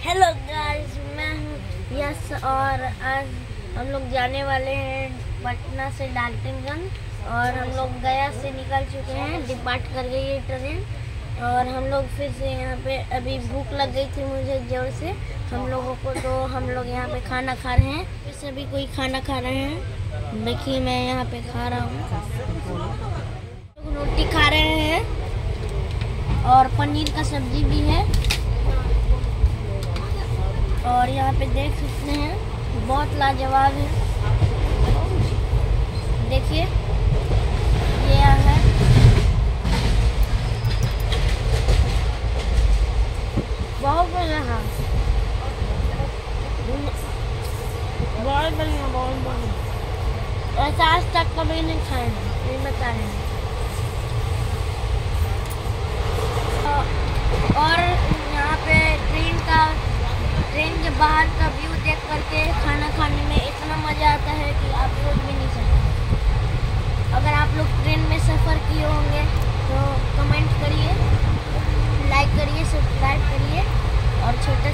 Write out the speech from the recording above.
Hello guys मैं हूँ yes और आज हम लोग जाने वाले हैं पटना से डाल्टनगंज और हम लोग गया से निकल चुके हैं, डिपार्ट कर गई है ट्रेन और हम लोग फिर से यहाँ पे अभी भूख लग गई थी मुझे ज़ोर से। हम लोगों को तो हम लोग यहाँ पे खाना खा रहे हैं। फिर सभी कोई खाना खा रहे हैं। देखिए मैं यहाँ पे खा रहा हूँ। रोटी खा रहे हैं और पनीर का सब्ज़ी भी है और यहाँ पे देख सकते हैं। बहुत लाजवाब है। देखिए ये है। बहुत बढ़िया है। बहुत बढ़िया बहुत बढ़िया। ऐसा आज तक कभी नहीं खाए हैं ये बता रहे हैं बाहर का व्यू देख करके खाना खाने में इतना मज़ा आता है कि आप सोच भी नहीं सकते। अगर आप लोग ट्रेन में सफ़र किए होंगे तो कमेंट करिए लाइक करिए सब्सक्राइब करिए, और छोटा